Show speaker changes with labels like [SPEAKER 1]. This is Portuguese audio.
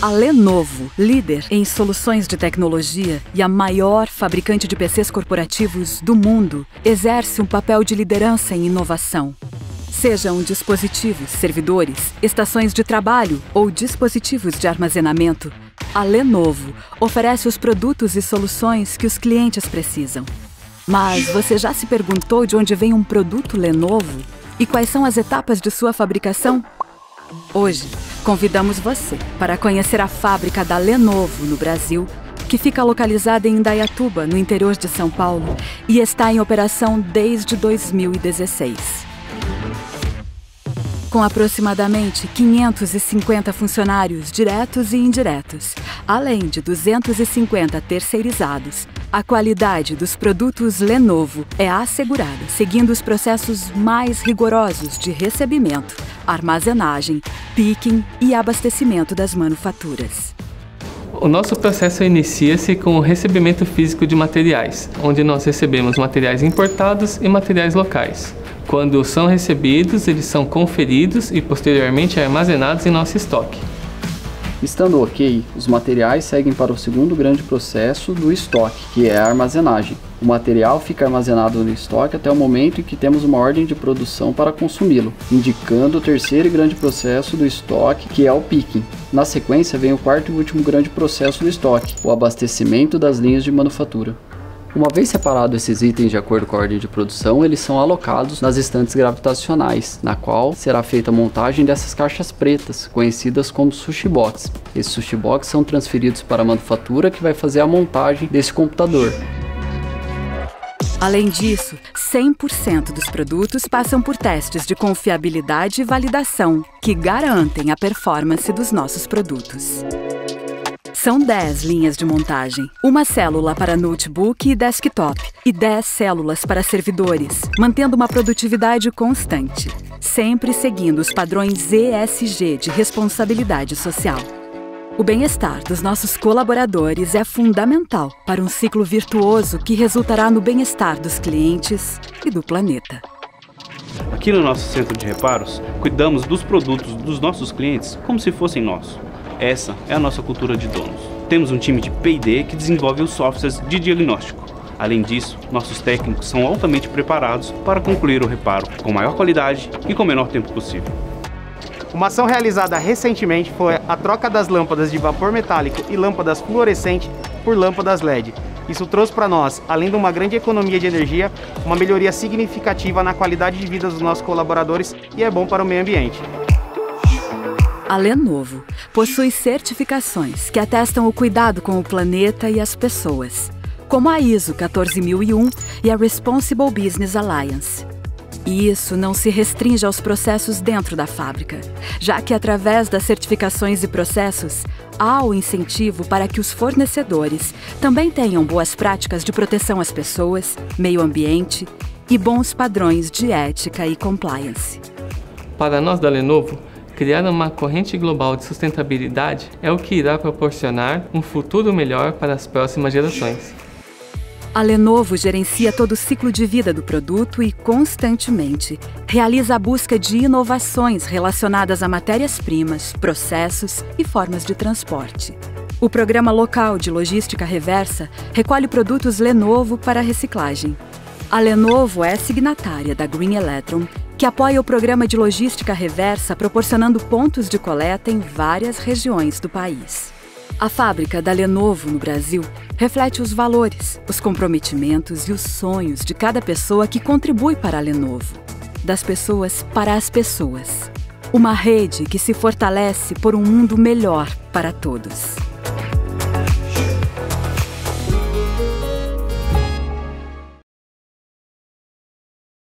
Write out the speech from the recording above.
[SPEAKER 1] A Lenovo, líder em soluções de tecnologia e a maior fabricante de PCs corporativos do mundo, exerce um papel de liderança em inovação. Sejam dispositivos, servidores, estações de trabalho ou dispositivos de armazenamento, a Lenovo oferece os produtos e soluções que os clientes precisam. Mas você já se perguntou de onde vem um produto Lenovo? E quais são as etapas de sua fabricação? Hoje, convidamos você para conhecer a fábrica da Lenovo no Brasil, que fica localizada em Indaiatuba, no interior de São Paulo, e está em operação desde 2016 com aproximadamente 550 funcionários diretos e indiretos, além de 250 terceirizados. A qualidade dos produtos Lenovo é assegurada seguindo os processos mais rigorosos de recebimento, armazenagem, picking e abastecimento das manufaturas.
[SPEAKER 2] O nosso processo inicia-se com o recebimento físico de materiais, onde nós recebemos materiais importados e materiais locais. Quando são recebidos, eles são conferidos e posteriormente armazenados em nosso estoque.
[SPEAKER 3] Estando ok, os materiais seguem para o segundo grande processo do estoque, que é a armazenagem. O material fica armazenado no estoque até o momento em que temos uma ordem de produção para consumi-lo, indicando o terceiro grande processo do estoque, que é o picking. Na sequência vem o quarto e último grande processo do estoque, o abastecimento das linhas de manufatura. Uma vez separados esses itens de acordo com a ordem de produção, eles são alocados nas estantes gravitacionais, na qual será feita a montagem dessas caixas pretas, conhecidas como sushi box. Esses sushi box são transferidos para a manufatura que vai fazer a montagem desse computador.
[SPEAKER 1] Além disso, 100% dos produtos passam por testes de confiabilidade e validação que garantem a performance dos nossos produtos. São 10 linhas de montagem, uma célula para notebook e desktop e 10 células para servidores, mantendo uma produtividade constante, sempre seguindo os padrões ESG de responsabilidade social. O bem-estar dos nossos colaboradores é fundamental para um ciclo virtuoso que resultará no bem-estar dos clientes e do planeta.
[SPEAKER 4] Aqui no nosso centro de reparos, cuidamos dos produtos dos nossos clientes como se fossem nossos. Essa é a nossa cultura de donos. Temos um time de P&D que desenvolve os softwares de diagnóstico. Além disso, nossos técnicos são altamente preparados para concluir o reparo com maior qualidade e com o menor tempo possível.
[SPEAKER 5] Uma ação realizada recentemente foi a troca das lâmpadas de vapor metálico e lâmpadas fluorescentes por lâmpadas LED. Isso trouxe para nós, além de uma grande economia de energia, uma melhoria significativa na qualidade de vida dos nossos colaboradores e é bom para o meio ambiente.
[SPEAKER 1] A Lenovo possui certificações que atestam o cuidado com o planeta e as pessoas, como a ISO 14001 e a Responsible Business Alliance. E isso não se restringe aos processos dentro da fábrica, já que através das certificações e processos, há o incentivo para que os fornecedores também tenham boas práticas de proteção às pessoas, meio ambiente e bons padrões de ética e compliance.
[SPEAKER 2] Para nós da Lenovo, Criar uma corrente global de sustentabilidade é o que irá proporcionar um futuro melhor para as próximas gerações.
[SPEAKER 1] A Lenovo gerencia todo o ciclo de vida do produto e, constantemente, realiza a busca de inovações relacionadas a matérias-primas, processos e formas de transporte. O Programa Local de Logística Reversa recolhe produtos Lenovo para reciclagem. A Lenovo é signatária da Green Electron que apoia o programa de logística reversa, proporcionando pontos de coleta em várias regiões do país. A fábrica da Lenovo no Brasil reflete os valores, os comprometimentos e os sonhos de cada pessoa que contribui para a Lenovo. Das pessoas para as pessoas. Uma rede que se fortalece por um mundo melhor para todos.